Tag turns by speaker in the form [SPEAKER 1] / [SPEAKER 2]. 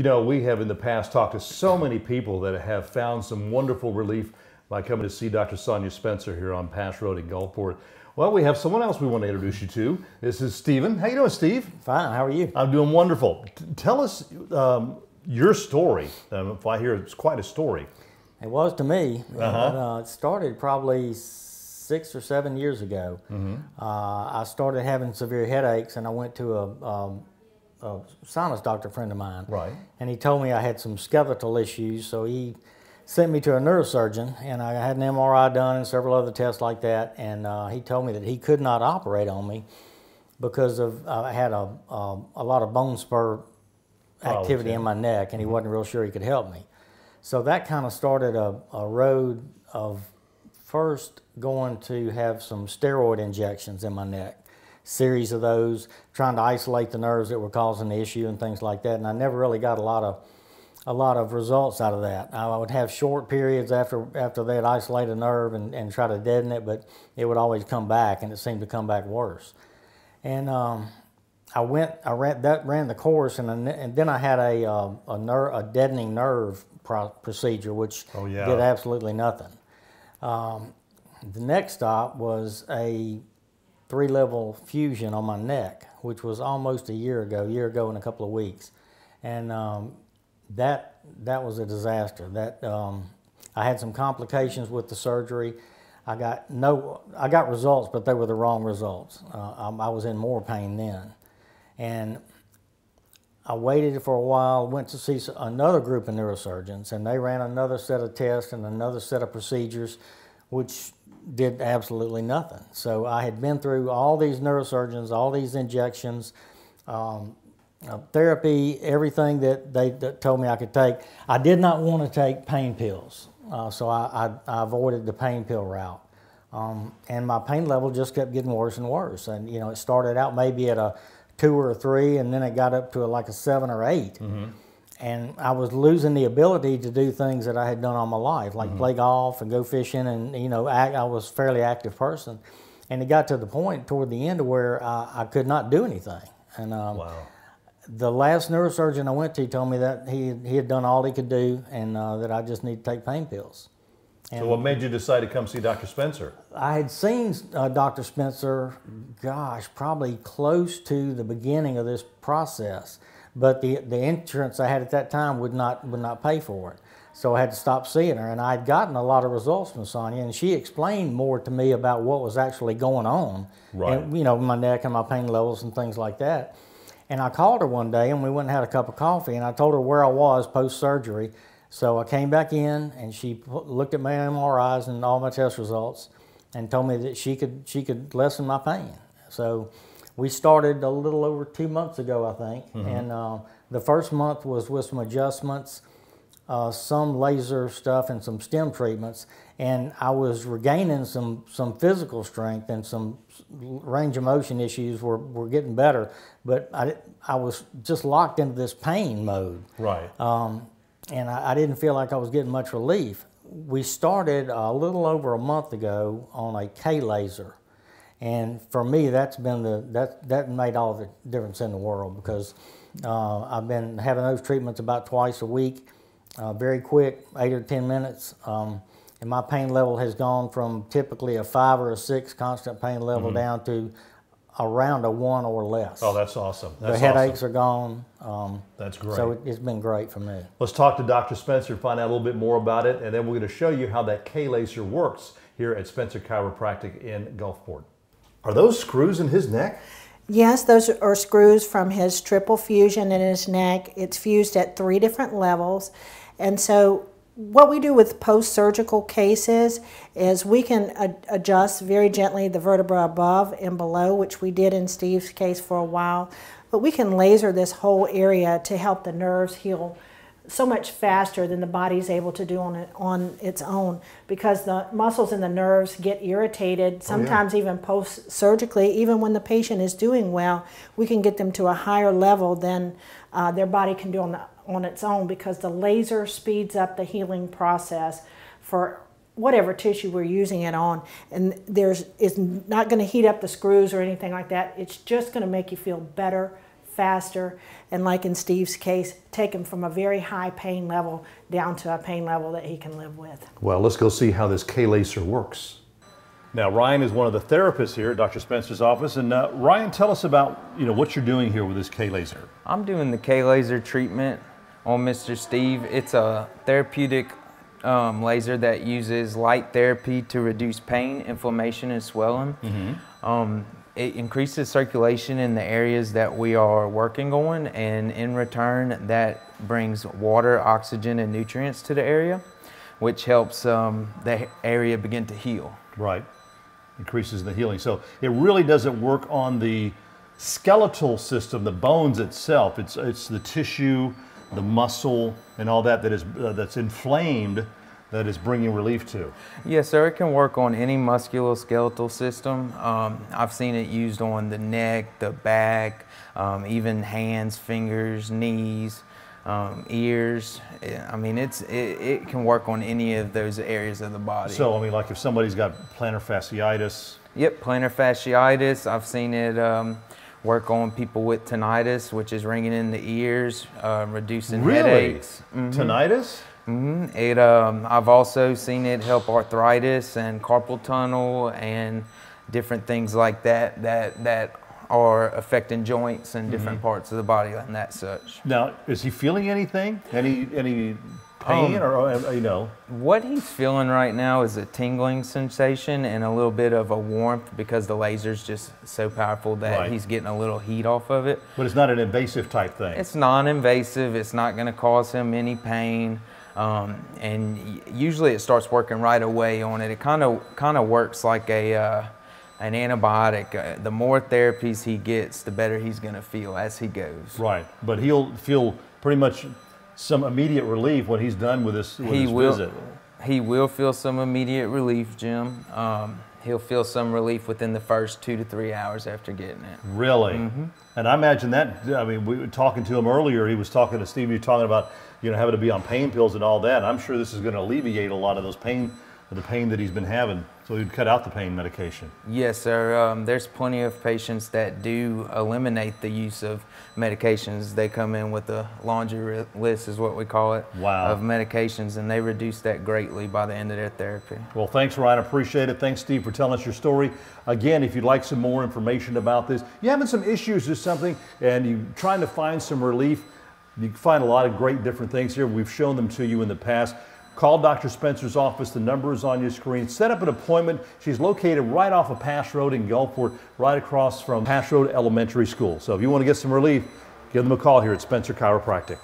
[SPEAKER 1] You know, we have in the past talked to so many people that have found some wonderful relief by coming to see Dr. Sonia Spencer here on Pass Road in Gulfport. Well, we have someone else we want to introduce you to. This is Stephen. How you doing, Steve?
[SPEAKER 2] Fine. How are you?
[SPEAKER 1] I'm doing wonderful. T- tell us um, your story. Um, if I hear it's quite a story.
[SPEAKER 2] It was to me.
[SPEAKER 1] Uh-huh.
[SPEAKER 2] Uh, it started probably six or seven years ago.
[SPEAKER 1] Mm-hmm.
[SPEAKER 2] Uh, I started having severe headaches, and I went to a, um, a sinus doctor friend of mine.
[SPEAKER 1] Right.
[SPEAKER 2] And he told me I had some skeletal issues, so he sent me to a neurosurgeon, and I had an MRI done and several other tests like that. And uh, he told me that he could not operate on me because of I had a a, a lot of bone spur
[SPEAKER 1] Problems,
[SPEAKER 2] activity in my neck, and he wasn't real sure he could help me. So that kind of started a, a road of first going to have some steroid injections in my neck, series of those, trying to isolate the nerves that were causing the issue and things like that. And I never really got a lot of a lot of results out of that. I would have short periods after after they'd isolate a nerve and, and try to deaden it, but it would always come back, and it seemed to come back worse. And um, I went, I ran that ran the course, and, then- and then I had a uh, a, ner- a deadening nerve pro- procedure, which
[SPEAKER 1] Oh, yeah.
[SPEAKER 2] did absolutely nothing. Um, the next stop was a three level fusion on my neck, which was almost a year ago, year ago in a couple of weeks, and um, that that was a disaster. That um, I had some complications with the surgery. I got no, I got results, but they were the wrong results. Uh, I, I was in more pain then, and I waited for a while, went to see another group of neurosurgeons, and they ran another set of tests and another set of procedures, which did absolutely nothing. So I had been through all these neurosurgeons, all these injections, um, uh, therapy, everything that they that told me I could take. I did not want to take pain pills, uh, so I, I, I avoided the pain pill route. Um, and my pain level just kept getting worse and worse. And you know, it started out maybe at a two or a three, and then it got up to a, like a seven or 8 And I was losing the ability to do things that I had done all my life, like play golf and go fishing, and you know, act, I was a fairly active person. And it got to the point toward the end where I, I could not do anything. And um,
[SPEAKER 1] Wow.
[SPEAKER 2] the last neurosurgeon I went to told me that he he had done all he could do, and uh, that I just need to take pain pills.
[SPEAKER 1] So, what made you decide to come see Dr. Spencer?
[SPEAKER 2] I had seen uh, Dr. Spencer, gosh, probably close to the beginning of this process, but the the insurance I had at that time would not would not pay for it, so I had to stop seeing her. And I had gotten a lot of results from Sonia, and she explained more to me about what was actually going on,
[SPEAKER 1] Right.
[SPEAKER 2] and you know my neck and my pain levels and things like that. And I called her one day, and we went and had a cup of coffee, and I told her where I was post surgery. So I came back in, and she looked at my MRIs and all my test results, and told me that she could she could lessen my pain. So we started a little over two months ago, I think, and uh, the first month was with some adjustments, uh, some laser stuff, and some stem treatments, and I was regaining some some physical strength and some range of motion issues were, were getting better, but I, I was just locked into this pain mode.
[SPEAKER 1] Right.
[SPEAKER 2] um, and I, I didn't feel like I was getting much relief. We started a little over a month ago on a K laser, and for me, that's been the that that made all the difference in the world because uh, I've been having those treatments about twice a week, uh, very quick, eight or ten minutes. Um, and my pain level has gone from typically a five or a six constant pain level down to around a one or less.
[SPEAKER 1] oh, that's awesome.
[SPEAKER 2] the headaches
[SPEAKER 1] awesome.
[SPEAKER 2] are gone. Um,
[SPEAKER 1] That's great.
[SPEAKER 2] so it, it's been great for me.
[SPEAKER 1] Let's talk to Dr. Spencer find out a little bit more about it, and then we're going to show you how that K laser works here at Spencer Chiropractic in Gulfport. Are those screws in his neck?
[SPEAKER 3] Yes, those are screws from his triple fusion in his neck. It's fused at three different levels. And so, what we do with post surgical cases is we can ad- adjust very gently the vertebra above and below, which we did in Steve's case for a while. But we can laser this whole area to help the nerves heal so much faster than the body's able to do on it on its own because the muscles and the nerves get irritated sometimes even post surgically even when the patient is doing well we can get them to a higher level than uh, their body can do on the, on its own because the laser speeds up the healing process for whatever tissue we're using it on and there's it's not going to heat up the screws or anything like that. It's just going to make you feel better faster, and like in Steve's case, take him from a very high pain level down to a pain level that he can live with.
[SPEAKER 1] Well, let's go see how this K-Laser works. Now, Ryan is one of the therapists here at Dr. Spencer's office. And uh, Ryan, tell us about you know what you're doing here with this K-Laser.
[SPEAKER 4] I'm doing the K-Laser treatment on Mr. Steve. It's a therapeutic um, laser that uses light therapy to reduce pain, inflammation, and swelling. Um, it increases circulation in the areas that we are working on, and in return, that brings water, oxygen, and nutrients to the area, which helps um, the area begin to heal.
[SPEAKER 1] Right. Increases the healing. So it really doesn't work on the skeletal system, the bones itself. It's it's the tissue, the muscle, and all that that is uh, that's inflamed that is bringing relief to.
[SPEAKER 4] Yes, sir. It can work on any musculoskeletal system. Um, I've seen it used on the neck, the back, um, even hands, fingers, knees, um, ears. I mean, it's it, it can work on any of those areas of the body.
[SPEAKER 1] So I mean, like if somebody's got plantar fasciitis,
[SPEAKER 4] Yep, plantar fasciitis. I've seen it um, work on people with tinnitus, which is ringing in the ears, uh, reducing
[SPEAKER 1] really,
[SPEAKER 4] headaches.
[SPEAKER 1] tinnitus.
[SPEAKER 4] Hmm It. Um, I've also seen it help arthritis and carpal tunnel and different things like that that that are affecting joints and different parts of the body and that such.
[SPEAKER 1] Now, is he feeling anything? Any any pain
[SPEAKER 4] Um,
[SPEAKER 1] or uh, you know?
[SPEAKER 4] What he's feeling right now is a tingling sensation and a little bit of a warmth because the laser's just so powerful that
[SPEAKER 1] Right.
[SPEAKER 4] he's getting a little heat off of it.
[SPEAKER 1] But it's not an invasive type thing.
[SPEAKER 4] It's non-invasive. It's not going to cause him any pain, um, and usually it starts working right away on it. It kind of kind of works like a uh, an antibiotic. Uh, the more therapies he gets, the better he's going to feel as he goes.
[SPEAKER 1] Right, but he'll feel pretty much some immediate relief when he's done with this, with
[SPEAKER 4] he
[SPEAKER 1] his
[SPEAKER 4] will.
[SPEAKER 1] visit.
[SPEAKER 4] He will feel some immediate relief, Jim. Um, he'll feel some relief within the first two to three hours after getting it.
[SPEAKER 1] Really,
[SPEAKER 4] Mm-hmm.
[SPEAKER 1] and I imagine that. I mean, we were talking to him earlier. He was talking to Steve. You talking about you know having to be on pain pills and all that. I'm sure this is going to alleviate a lot of those pain, the pain that he's been having. So he'd cut out the pain medication.
[SPEAKER 4] Yes, sir. Um, there's plenty of patients that do eliminate the use of medications. They come in with a laundry list, is what we call it,
[SPEAKER 1] Wow.
[SPEAKER 4] of medications, and they reduce that greatly by the end of their therapy.
[SPEAKER 1] Well, thanks, Ryan. Appreciate it. Thanks, Steve, for telling us your story. Again, if you'd like some more information about this, you're having some issues or something, and you're trying to find some relief, you can find a lot of great different things here. We've shown them to you in the past. Call Dr. Spencer's office. The number is on your screen. Set up an appointment. She's located right off of Pass Road in Gulfport, right across from Pass Road Elementary School. So if you want to get some relief, give them a call here at Spencer Chiropractic.